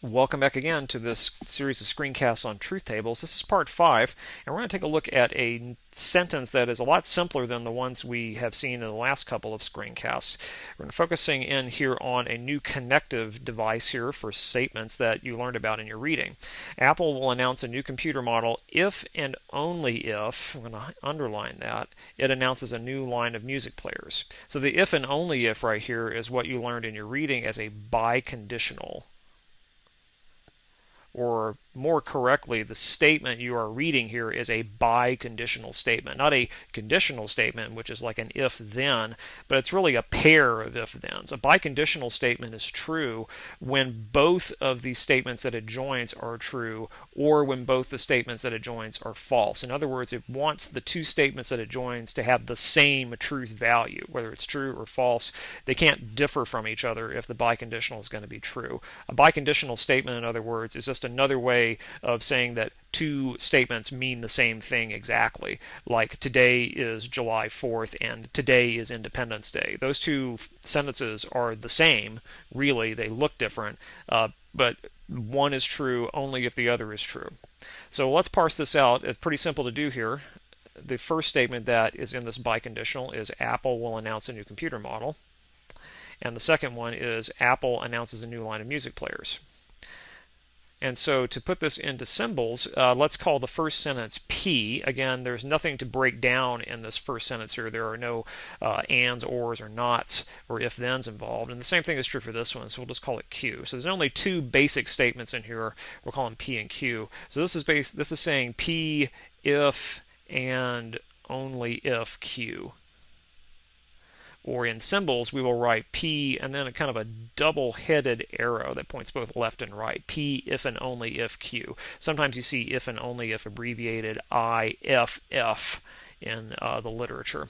Welcome back again to this series of screencasts on truth tables. This is part five, and we're going to take a look at a sentence that is a lot simpler than the ones we have seen in the last couple of screencasts. We're going to focusing in here on a new connective device here for statements that you learned about in your reading. Apple will announce a new computer model if and only if, I'm going to underline that, it announces a new line of music players. So the if and only if right here is what you learned in your reading as a biconditional or more correctly, the statement you are reading here is a biconditional statement, not a conditional statement, which is like an if then, but it's really a pair of if thens. A biconditional statement is true when both of these statements that it joins are true, or when both the statements that it joins are false. In other words, it wants the two statements that it joins to have the same truth value, whether it's true or false. They can't differ from each other if the biconditional is going to be true. A biconditional statement, in other words, is just another way of saying that two statements mean the same thing exactly. Like today is July 4th and today is Independence Day. Those two sentences are the same, really. They look different, uh, but one is true only if the other is true. So let's parse this out. It's pretty simple to do here. The first statement that is in this biconditional is Apple will announce a new computer model. And the second one is Apple announces a new line of music players. And so to put this into symbols, uh, let's call the first sentence P. Again, there's nothing to break down in this first sentence here. There are no uh, ands, ors, or nots, or if-thens involved. And the same thing is true for this one, so we'll just call it Q. So there's only two basic statements in here. We'll call them P and Q. So this is base, this is saying P if and only if Q or in symbols, we will write P and then a kind of a double-headed arrow that points both left and right. P if and only if Q. Sometimes you see if and only if abbreviated IFF in uh, the literature.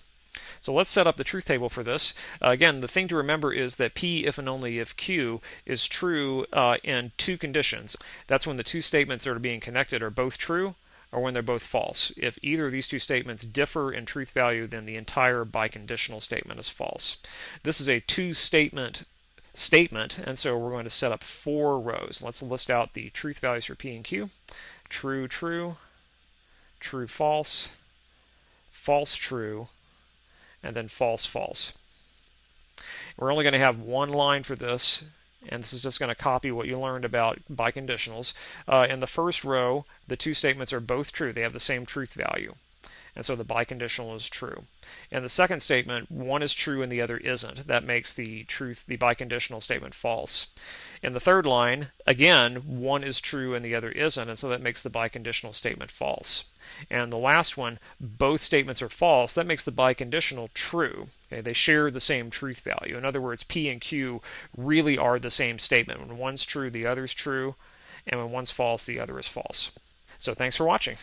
So let's set up the truth table for this. Uh, again, the thing to remember is that P if and only if Q is true uh, in two conditions. That's when the two statements that are being connected are both true or when they're both false. If either of these two statements differ in truth value, then the entire biconditional statement is false. This is a two statement statement, and so we're going to set up four rows. Let's list out the truth values for P and Q. True, true, true, false, false, true, and then false, false. We're only going to have one line for this, and this is just going to copy what you learned about biconditionals. Uh, in the first row, the two statements are both true. They have the same truth value. And so the biconditional is true. In the second statement, one is true and the other isn't. That makes the truth, the biconditional statement false. In the third line, again, one is true and the other isn't, and so that makes the biconditional statement false. And the last one, both statements are false, that makes the biconditional true. Okay, they share the same truth value. In other words, P and Q really are the same statement. When one's true, the other's true, and when one's false, the other is false. So thanks for watching.